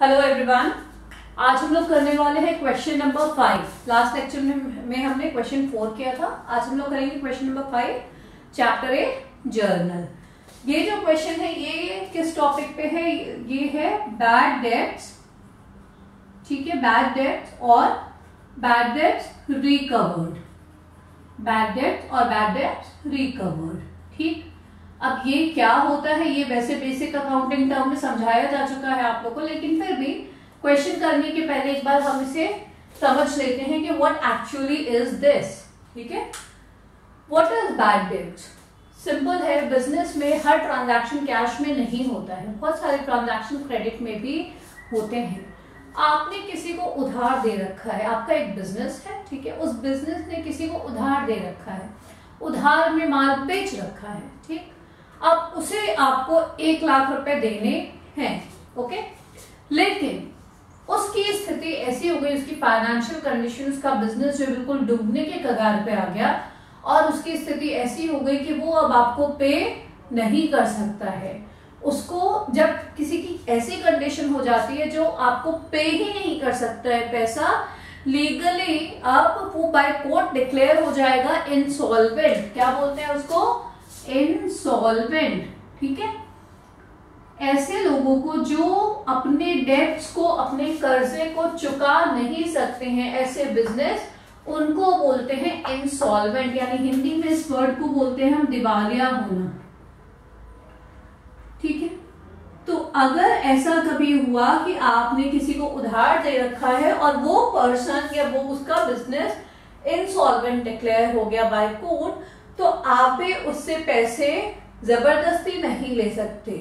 Hello everyone आज हम लोग करने वाले हैं question number five last lecture में, हमने क्वेश्चन फोर किया था. आज हम लोग करेंगे question number five chapter a journal ये जो क्वेश्चन है ये किस टॉपिक पे है? ये है बैड डेट्स ठीक है बैड डेट्स और bad debts recovered bad debts और बैड डेट्स रिकवर्ड ठीक? अब ये क्या होता है, ये वैसे बेसिक अकाउंटिंग टर्म में समझाया जा चुका है आप लोग को, लेकिन फिर भी क्वेश्चन करने के पहले एक बार हम इसे समझ लेते हैं कि व्हाट एक्चुअली इज़ दिस ठीक है? What is bad debt simple है बिज़नेस में हर ट्रांजैक्शन कैश में नहीं होता है, बहुत सारे ट्रांजैक्शन क्रेडिट में भी होते हैं। आपने किसी को उधार दे रखा है, आपका एक बिज़नेस है, ठीक है? उस बिज़नेस ने किसी को उधार दे रखा है, उधार में माल बेच रखा है, ठीक? अब उसे आपको एक लाख रुपए देने हैं ओके लेकिन उसकी स्थिति ऐसी हो गई, उसकी फाइनेंशियल कंडीशन उसका बिज़नेस जो बिल्कुल डूबने के कगार पे आ गया और उसकी स्थिति ऐसी हो गई कि वो अब आपको पे नहीं कर सकता है। उसको जब किसी की ऐसी कंडीशन हो जाती है जो आपको पे ही नहीं कर सकता है पैसा लीगली अब वो बाय कोर्ट डिक्लेयर हो जाएगा इनसॉल्वेंट क्या बोलते हैं उसको? इनसॉल्वेंट ठीक है? ऐसे लोगों को जो अपने डेब्ट्स को, अपने कर्जे को चुका नहीं सकते हैं, ऐसे बिज़नेस उनको बोलते हैं इंसॉल्वेंट यानी हिंदी में इस वर्ड को बोलते हैं हम दिवालिया होना। ठीक है? तो अगर ऐसा कभी हुआ कि आपने किसी को उधार दे रखा है और वो पर्सन या वो उसका बिज़नेस इंसॉल्वेंट डिक्लेयर हो गया बाय कोर्ट तो आप उससे पैसे ज़बरदस्ती नहीं ले सकते।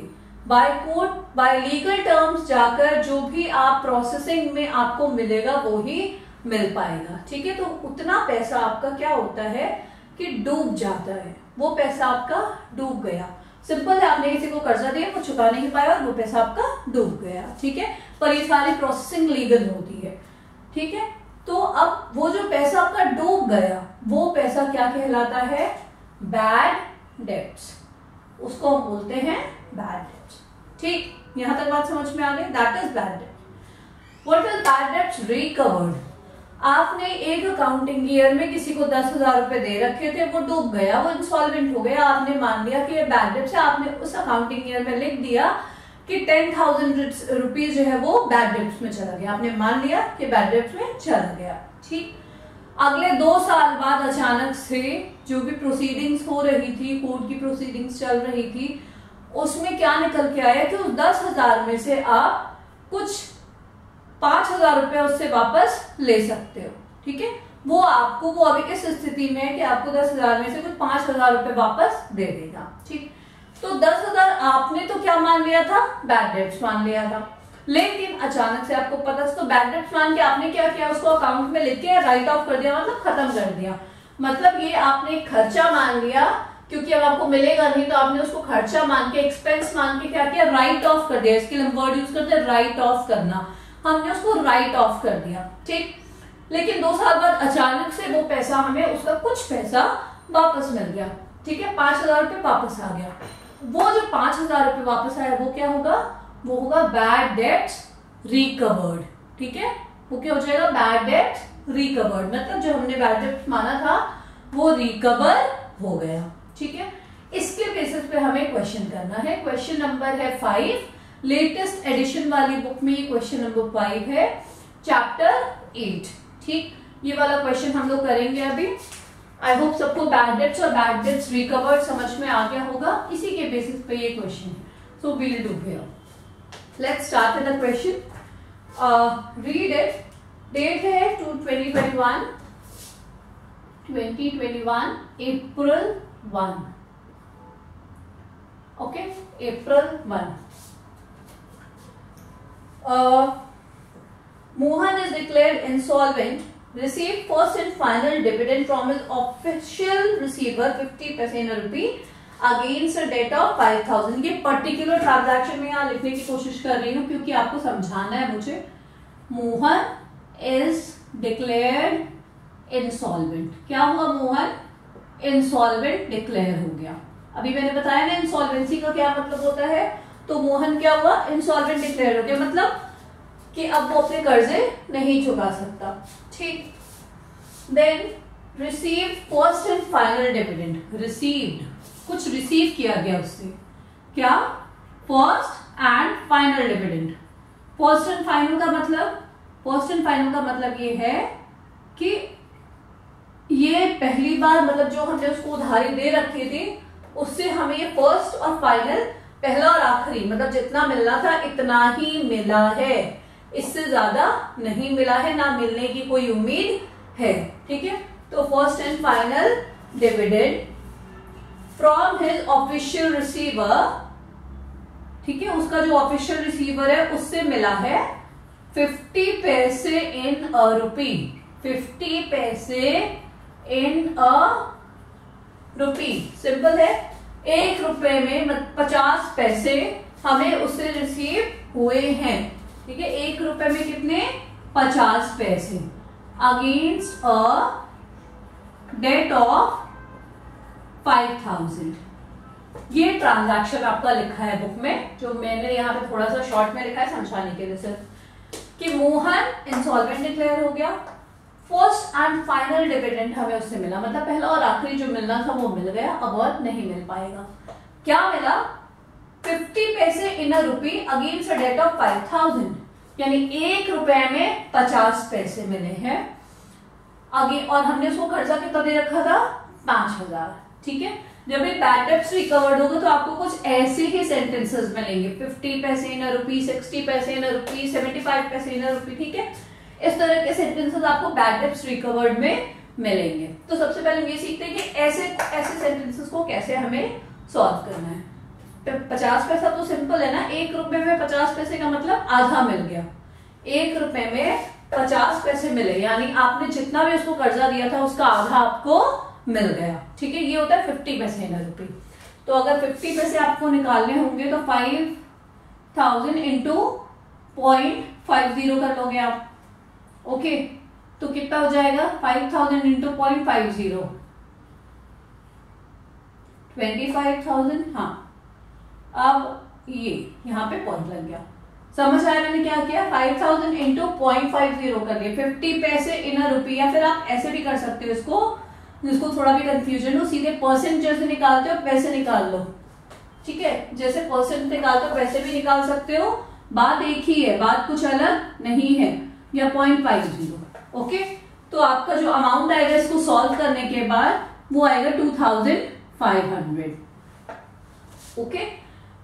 By court by legal terms जाकर जो भी आप प्रोसेसिंग में आपको मिलेगा वो ही मिल पाएगा। ठीक है? तो उतना पैसा आपका क्या होता है कि डूब जाता है। वो पैसा आपका डूब गया। सिंपल है, आपने किसी को कर्जा दिया, वो चुका नहीं पाया और वो पैसा आपका डूब गया। ठीक है? पर ये सारी प्रोसेसिंग लीगल होती है। ठीक है? तो अब वो जो पैसा आपका डूब गया, वो पैसा क्या कहलाता है? बैड डेट्स उसको हम बोलते हैं बैड डेट्स ठीक? यहाँ तक बात समझ में आ गई? That is bad debt what is bad debts recovered आपने एक अकाउंटिंग ईयर में किसी को दस हज़ार रुपए दे रखे थे, वो डूब गया, वो इंस्टॉलमेंट हो गया। आपने मान लिया कि ये बैड डेट्स है, आपने उस अकाउंटिंग ईयर में लिख दिया कि टेन थाउज़ेंड रुपीज़ जो है वो बैड डेट्स में चला गया। आपने मान लिया कि बैड डेट्स में चला गया। ठीक? अगले दो साल बाद अचानक से जो भी प्रोसीडिंग्स हो रही थी कोर्ट की प्रोसीडिंग्स चल रही थी, उसमें क्या निकल के आया कि उस दस हज़ार में से आप कुछ पाँच हज़ार रुपया उससे वापस ले सकते हो, ठीक है? वो आपको, वो अभी इस स्थिति में है कि आपको दस हज़ार में से कुछ पाँच हज़ार रुपए वापस दे देगा, ठीक? तो दस हज़ार आपने तो क्या मान लिया था? बैड डेट्स मान लिया था। लेकिन अचानक से आपको पता तो डेट्स मान के आपने क्या किया, उसको अकाउंट में लिख के राइट ऑफ़ कर दिया मतलब खत्म कर दिया। मतलब ये आपने खर्चा मान लिया, क्योंकि अब आपको मिलेगा नहीं तो आपने उसको खर्चा मान के एक्सपेंस मान के क्या किया राइट ऑफ़ कर दिया। इसके लिए वर्ड यूज़ करते हैं राइट ऑफ़ करना। हमने उसको राइट ऑफ़ कर दिया, ठीक? लेकिन दो साल बाद अचानक से वो पैसा हमें, उसका कुछ पैसा वापस मिल गया, ठीक है? पाँच हज़ार रुपये वापस आ गया। वो जो पाँच हज़ार रुपये वापस आया, वो क्या होगा? वो होगा बैड डेट्स रिकवर्ड ठीक है? वो क्या हो जाएगा बैड डेट्स रिकवर्ड मतलब जो हमने बैड डेट्स माना था, वो रिकवर हो गया। ठीक है? इसके बेसिस पे हमें क्वेश्चन करना है। क्वेश्चन नंबर है फाइव लेटेस्ट एडिशन वाली बुक में क्वेश्चन नंबर फाइव है। चैप्टर एट ठीक? ये वाला क्वेश्चन हम लोग करेंगे अभी। आई होप सबको बैड डेट्स और बैड डेट्स रिकवर्ड समझ में आ गया होगा। इसी के बेसिस पे ये क्वेश्चन है। So we'll do here let's start with the question read it date है two twenty twenty one twenty twenty one April one okay April one Mohan is declared insolvent, received first and final dividend from his official receiver 50 percent rupee against debt of five thousand ये particular transaction में यहाँ लिखने की कोशिश कर रही हूँ क्योंकि आपको समझाना है मुझे। मोहन इज़ डिक्लेयर्ड इंसॉल्वेंट क्या हुआ मोहन? इंसॉल्वेंट डिक्लेयर हो गया। अभी मैंने बताया ना इंसॉल्वेंसी का क्या मतलब होता है तो मोहन क्या हुआ? इंसॉल्वेंट डिक्लेयर हो गया। मतलब कि अब वो अपने कर्जे नहीं चुका सकता। ठीक। Then receive first and final dividend received कुछ रिसीव किया गया उससे। क्या? First and final dividend first and final का मतलब? फ़र्स्ट एंड फाइनल का मतलब ये है कि ये पहली बार मतलब जो हमने उसको उधारी दे रखी थी, उससे हमें फ़र्स्ट और फाइनल पहला और आखिरी मतलब जितना मिलना था, इतना ही मिला है। इससे ज़्यादा नहीं मिला है, ना मिलने की कोई उम्मीद है। ठीक है? तो first and final dividend from his official receiver ठीक है, उसका जो ऑफिशियल रिसीवर है, उससे मिला है फिफ्टी पैसे इन अ रुपी फिफ्टी पैसे इन अ रुपी सिंपल है. एक रुपए में पचास पैसे हमें उससे रिसीव हुए हैं. ठीक है, एक रुपए में कितने? पचास पैसे. Against a debt of five thousand ये ट्रांजैक्शन आपका लिखा है बुक में, जो मैंने यहाँ पे थोड़ा सा शॉर्ट में लिखा है, समझाने के लिए सिर्फ़। कि मोहन इंसॉल्वेंट डिक्लेयर हो गया। फ़र्स्ट एंड फाइनल डिविडेंड हमें उससे मिला। मतलब पहला और आखिरी जो मिलना था, वो मिल गया। अब और नहीं मिल पाएगा। क्या मिला? फिफ्टी पैसे in a rupee against a debt of five thousand यानी एक रुपए में पचास पैसे मिले हैं। आगे और हमने उसको कर्जा कितना दे रखा था? पाँच हज़ार। ठीक है? जब ये डेप्स रिकवर्ड होगा तो आपको कुछ ऐसे ही सेंटेंसेस मिलेंगे। फिफ्टी पैसे इन रुपी सिक्सटी पैसे इन रुपी सेवेंटी फाइव पैसे इन रुपी ठीक है? इस तरह के सेंटेंसेस आपको डेप्स रिकवर्ड में मिलेंगे। तो सबसे पहले हम ये सीखते हैं कि ऐसे ऐसे सेंटेंसेस को कैसे हमें सॉल्व करना है। पचास पैसा तो सिंपल है ना? एक रुपए में पचास पैसे का मतलब आधा मिल गया। एक रुपए में पचास पैसे मिले। यानी आपने जितना भी उसको कर्जा दिया था, उसका आधा आपको मिल गया। ठीक है, ये होता है फिफ्टी पैसे इन रुपी तो अगर फिफ्टी पैसे आपको निकालने होंगे तो five thousand into point five zero कर लोगे आप. ओके तो कितना हो जाएगा? Five thousand into point five zero twenty five thousand हाँ. अब ये, यहाँ पे पॉइंट लग गया. समझ आया मैंने क्या किया? Five thousand into point five zero कर लिया फिफ्टी पैसे इन रुपी या फिर आप ऐसे भी कर सकते हो इसको जिसको थोड़ा भी कंफ्यूजन हो, सीधे परसेंट जैसे निकालते हो पैसे निकाल लो। ठीक है? जैसे परसेंट निकालते हो पैसे भी निकाल सकते हो। बात एक ही है, बात कुछ अलग नहीं है। या पॉइंट फाइव ज़ीरो ओके तो आपका जो अमाउंट आएगा इसको सॉल्व करने के बाद, वो आएगा two thousand five hundred okay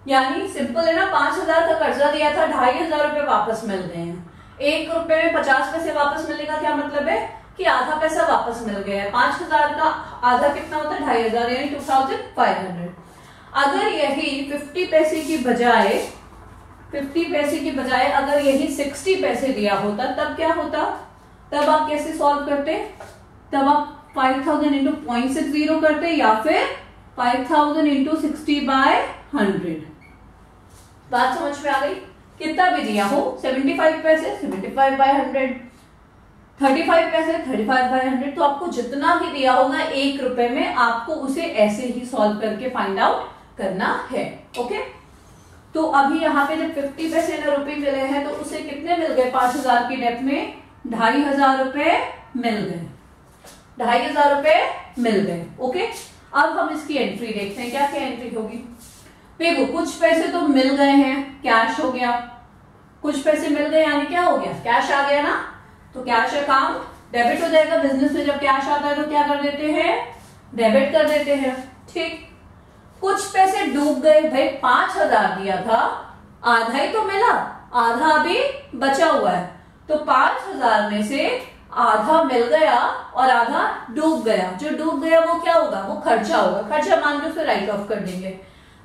यानी सिंपल है ना, पाँच हज़ार का कर्जा दिया था, ढाई हज़ार रुपए वापस मिल रहे हैं। एक रुपए में पचास पैसे वापस मिलने का क्या मतलब है? कि आधा पैसा वापस मिल गया है। पाँच हज़ार का आधा कितना होता है? ढाई हज़ार, यानी टू थाउज़ेंड फाइव हंड्रेड अगर यही फिफ्टी पैसे की बजाय फिफ्टी पैसे की बजाय अगर यही सिक्सटी पैसे दिया होता, तब क्या होता? तब आप कैसे सॉल्व करते? तब आप five thousand into point six zero करते या फिर five thousand into sixty by hundred बात समझ में आ गई? कितना भी दिया हो सेवेंटी फाइव पैसे seventy five by hundred thirty five पैसे, थर्टी फाइव बाय हंड्रेड तो आपको जितना भी दिया होगा एक रुपए में आपको उसे ऐसे ही सॉल्व करके फाइंड आउट करना है ओके तो अभी यहाँ पे जब फिफ्टी पैसे रुपए मिले हैं तो उसे कितने मिल गए? पाँच हज़ार की डेप में ढाई हज़ार रुपए मिल गए। ढाई हज़ार रुपए मिल गए ओके अब हम इसकी एंट्री देखते हैं क्या क्या एंट्री होगी? देखो, कुछ पैसे तो मिल गए हैं कैश हो गया। कुछ पैसे मिल गए, यानी क्या हो गया? कैश आ गया ना? तो कैश अकाउंट डेबिट हो जाएगा बिज़नेस में जब कैश आता है तो क्या कर देते हैं? डेबिट कर देते हैं। ठीक। कुछ पैसे डूब गए, भाई पाँच हज़ार दिया था। आधा ही तो मिला। आधा अभी बचा हुआ है। तो पाँच हज़ार में से आधा मिल गया और आधा डूब गया। जो डूब गया वो क्या होगा? वो खर्चा होगा। खर्चा मान के उसे राइट ऑफ़ कर देंगे।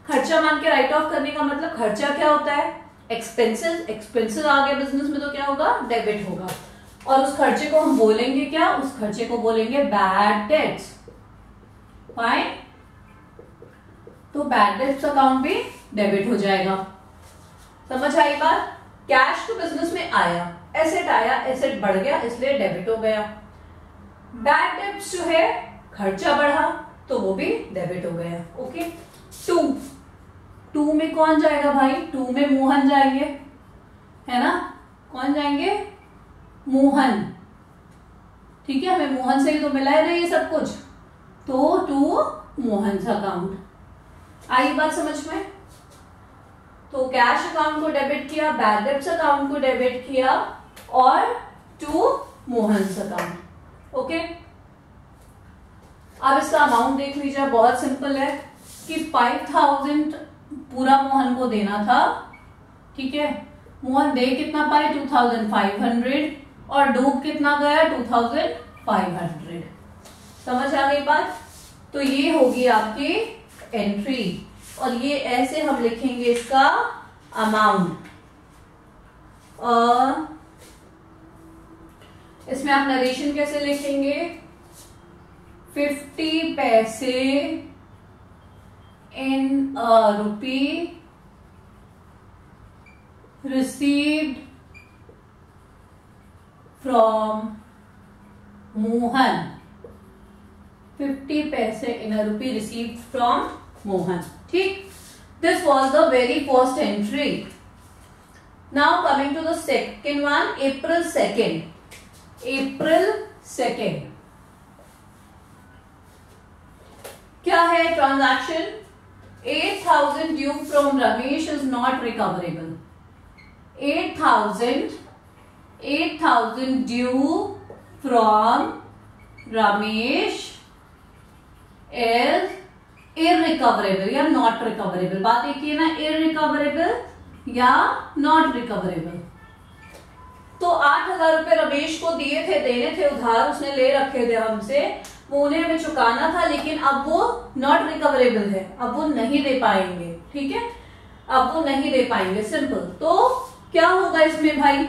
खर्चा मान के राइट ऑफ़ करने का मतलब खर्चा क्या होता है? एक्सपेंसेस एक्सपेंसेस आ गया बिज़नेस में तो क्या होगा? डेबिट होगा। और उस खर्चे को हम बोलेंगे क्या? उस खर्चे को बोलेंगे बैड डेट्स फाइन तो बैड डेट्स अकाउंट भी डेबिट हो जाएगा। समझ आई बात? कैश तो बिज़नेस में आया। एसेट आया एसेट बढ़ गया, इसलिए डेबिट हो गया। बैड डेब्ट जो है, खर्चा बढ़ा तो वो भी डेबिट हो गया। ओके टू टू में कौन जाएगा भाई? टू में मोहन जाएँगे। है ना? कौन जाएँगे? मोहन। ठीक है, हमें मोहन से ही तो मिला है ना ये सब कुछ। तो टू मोहन अकाउंट आई बात समझ में? तो कैश अकाउंट को डेबिट किया बैड अकाउंट को डेबिट किया और टू मोहन अकाउंट ओके अब इसका अमाउंट देख लीजिए, बहुत सिंपल है कि फाइव थाउज़ेंड पूरा मोहन को देना था। ठीक है? मोहन दे कितना पाए? टू थाउज़ेंड फाइव हंड्रेड और डूब कितना गया? टू थाउज़ेंड फाइव हंड्रेड समझ आ गई बात? तो ये होगी आपकी एंट्री और ये ऐसे हम लिखेंगे इसका अमाउंट इसमें आप नरेशन कैसे लिखेंगे? Fifty paise in rupee received from Mohan fifty paise in a rupee receive from Mohan ठीक this was the very first entry now coming to the second one April second April second क्या है transaction eight thousand due from Ramesh is not recoverable eight thousand eight thousand due from Ramesh is irrecoverable या not recoverable बात एक ही है ना irrecoverable या not recoverable तो आठ हज़ार रुपए रमेश को दिए थे, देने थे, उधार उसने ले रखे थे हमसे, वो उन्हें हमें चुकाना था, लेकिन अब वो नॉट रिकवरेबल है। अब वो नहीं दे पाएँगे, ठीक है? अब वो नहीं दे पाएँगे सिंपल तो क्या होगा इसमें भाई?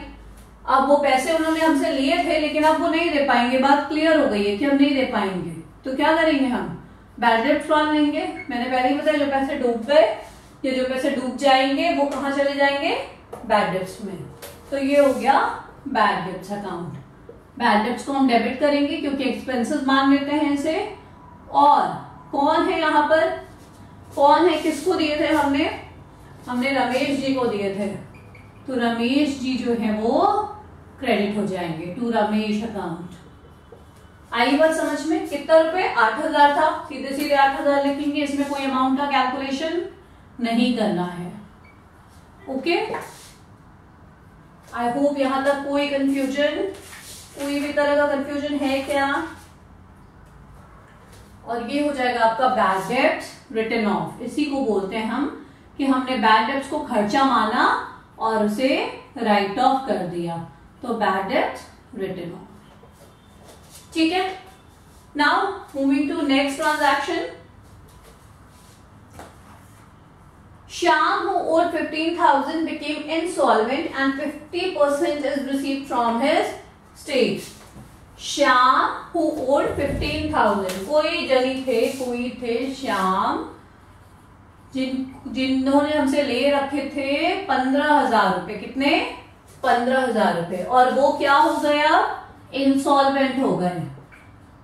अब वो पैसे उन्होंने हमसे लिए थे, लेकिन अब वो नहीं दे पाएँगे। बात क्लियर हो गई है कि हम नहीं दे पाएँगे। तो क्या करेंगे हम? बैड मान लेंगे? मैंने पहले ही बताया, जो पैसे डूब गए, ये जो पैसे डूब जाएँगे, वो कहा चले जाएँगे? बैड में। तो ये हो गया बैड अकाउंट बैड को हम डेबिट करेंगे, क्योंकि एक्सपेंसेस मान लेते हैं इसे। और कौन है यहाँ पर? कौन है? किसको दिए थे हमने? हमने रमेश जी को दिए थे। तो रमेश जी जो है वो क्रेडिट हो जाएँगे। To Ramesh account. आई बात समझ में? कितना रुपए? आठ हज़ार था। सीधे सीधे आठ हज़ार लिखेंगे। इसमें कोई अमाउंट का कैलकुलेशन नहीं करना है। ओके आई होप यहाँ तक कोई कंफ्यूजन कोई भी तरह का कंफ्यूजन है क्या? और ये हो जाएगा आपका बैड डेब्ट रिटर्न ऑफ़ इसी को बोलते हैं हम कि हमने बैड डेब्ट को खर्चा माना और उसे राइट ऑफ़ कर दिया। तो बैड डेब्ट रिटर्न ऑफ़ ठीक है? Now moving to next transaction Shyam, who owed 15,000, became insolvent and 50% is received from his state. Shyam who owed 15,000 कोई जनी थे कोई थे श्याम जिन जिन्होंने हमसे ले रखे थे पंद्रह हज़ार रुपए. कितने? पंद्रह हज़ार रुपए। और वो क्या हो गया? इंसॉल्वेंट हो गए।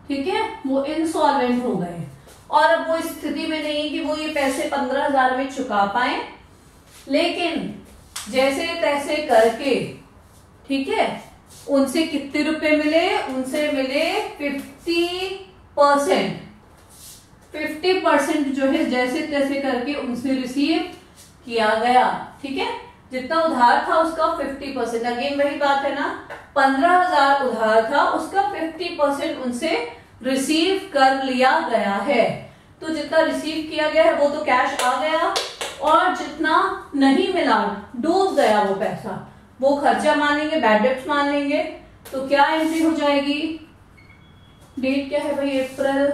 ठीक है? वो इंसॉल्वेंट हो गए। और अब वो स्थिति में नहीं कि वो ये पैसे पंद्रह हज़ार में चुका पाए। लेकिन जैसे तैसे करके, ठीक है, उनसे कितने रुपए मिले? उनसे मिले फिफ्टी परसेंट फिफ्टी परसेंट जो है, जैसे तैसे करके उनसे रिसीव किया गया। ठीक है? जितना उधार था उसका फिफ्टी परसेंट अगेन वही बात है ना, पंद्रह हज़ार उधार था, उसका फिफ्टी परसेंट उनसे रिसीव कर लिया गया है। तो जितना रिसीव किया गया है, वो तो कैश आ गया, और जितना नहीं मिला, डूब गया वो पैसा। वो खर्चा मान लेंगे बैड डेप्ट मान लेंगे तो क्या एंट्री हो जाएगी? डेट क्या है भाई? अप्रैल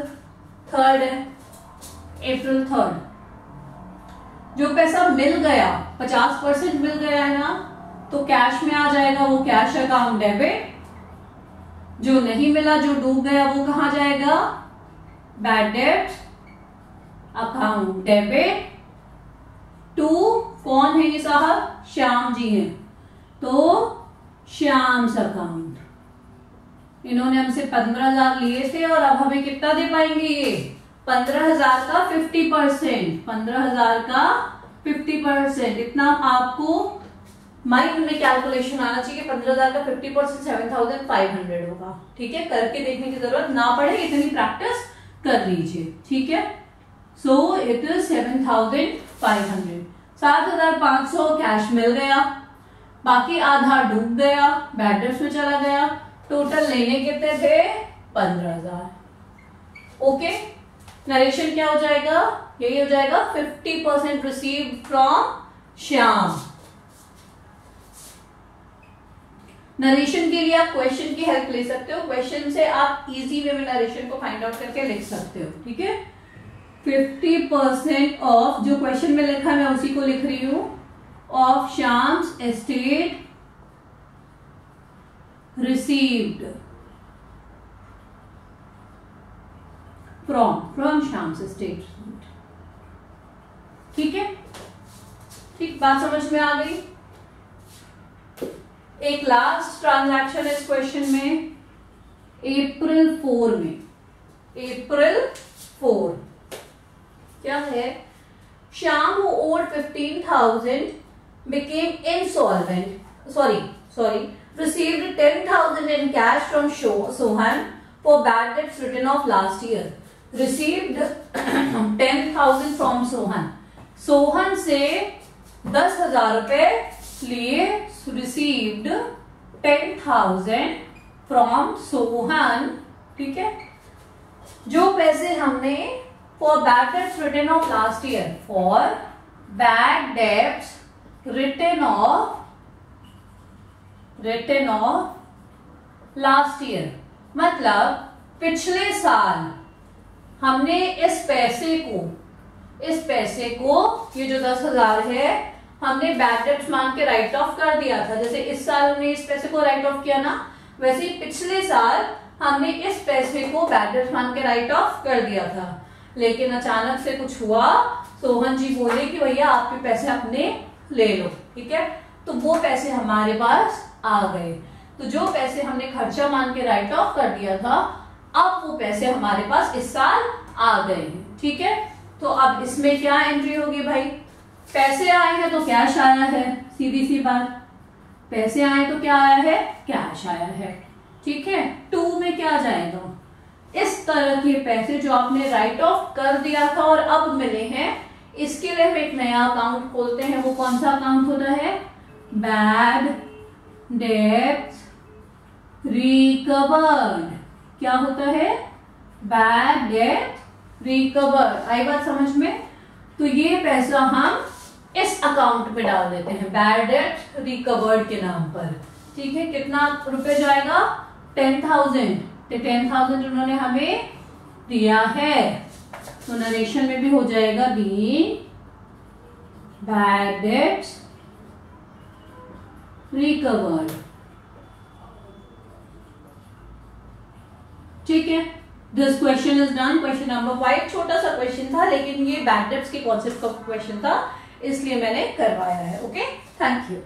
थर्ड है। अप्रैल थर्ड जो पैसा मिल गया, पचास परसेंट मिल गया है ना तो कैश में आ जाएगा वो कैश अकाउंट डेबिट जो नहीं मिला, जो डूब गया, वो कहा जाएगा? Bad debt account debit to, कौन है ये साहब? श्याम जी हैं। तो श्याम अकाउंट इन्होंने हमसे पंद्रह हज़ार लिए थे और अब हमें कितना दे पाएँगे ये? पंद्रह हज़ार का फिफ्टी परसेंट पंद्रह हज़ार का फिफ्टी परसेंट इतना आपको माइंड में कैलकुलेशन आना चाहिए पंद्रह हज़ार का fifty percent seven thousand five hundred होगा। ठीक है? करके देखने की ज़रूरत ना पड़े, इतनी प्रैक्टिस कर लीजिए। ठीक है? So it is seven thousand five hundred सात हज़ार पाँच सौ कैश मिल गया। बाकी आधा डूब गया बैटर्स में चला गया। टोटल लेने कितने थे? पंद्रह हज़ार। ओके नरेशन क्या हो जाएगा? यही हो जाएगा fifty percent receive from Shyam narration के लिए आप क्वेश्चन की हेल्प ले सकते हो। क्वेश्चन से आप इजी वे में नरेशन को फाइंड आउट करके लिख सकते हो, ठीक है? फिफ्टी परसेंट ऑफ़ जो क्वेश्चन में लिखा मैं उसी को लिख रही हूँ of Shyam's estate received from from से एस्टेट ठीक है? ठीक, बात समझ में आ गई? एक लास्ट ट्रांजैक्शन इस क्वेश्चन में अप्रैल फोर में. अप्रैल फोर क्या है? Shyam who owed fifteen thousand became insolvent sorry sorry received ten thousand in cash from Sohan for bad debts return of last received ten thousand from Sohan Sohan से दस हज़ार रुपए लिए received ten thousand from Sohan ठीक है? जो पैसे हमने for bad debts return of last year for bad debts return of return of last year मतलब पिछले साल हमने इस पैसे को, इस पैसे को, ये जो दस हज़ार है, हमने बैड डेट्स मान के राइट ऑफ़ कर दिया था। जैसे इस साल हमने इस पैसे को राइट ऑफ़ किया ना, वैसे पिछले साल हमने इस पैसे को बैड डेट्स मान के राइट ऑफ़ कर दिया था। लेकिन अचानक से कुछ हुआ, सोहन जी बोले कि भैया, आपके पैसे अपने ले लो, ठीक है? तो वो पैसे हमारे पास आ गए। तो जो पैसे हमने खर्चा मान के राइट ऑफ़ कर दिया था अब वो पैसे हमारे पास इस साल आ गए ठीक है? तो अब इसमें क्या एंट्री होगी भाई? पैसे आए हैं तो कैश आया है, सीधी सी बात। पैसे आए तो क्या आया है? कैश आया है, ठीक है? टू में क्या जाएगा? इस तरह के पैसे जो आपने राइट ऑफ़ कर दिया था और अब मिले हैं, इसके लिए हम एक नया अकाउंट खोलते हैं। वो कौन सा अकाउंट होता है? बैड डेट्स रिकवर्ड क्या होता है? बैड डेट रिकवर्ड आई बात समझ में? तो ये पैसा हम इस अकाउंट पे डाल देते हैं बैड डेट रिकवर्ड के नाम पर। ठीक है? कितना रुपए जाएगा? टेन थाउज़ेंड तो टेन थाउज़ेंड उन्होंने हमें दिया है। तो नरेशन में भी हो जाएगा बी बैड डेट रिकवर्ड ठीक है? This question is done question number five छोटा सा क्वेश्चन था, लेकिन ये बैकडेप्स के कॉन्सेप्ट का क्वेश्चन था, इसलिए मैंने करवाया है ओके थैंक यू